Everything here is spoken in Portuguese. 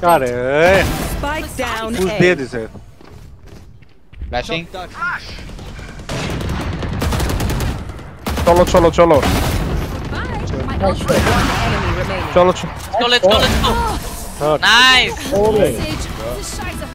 Cara, é. Os dedos, é. Flashing. Cholo, cholo, cholo. My ult One Nice!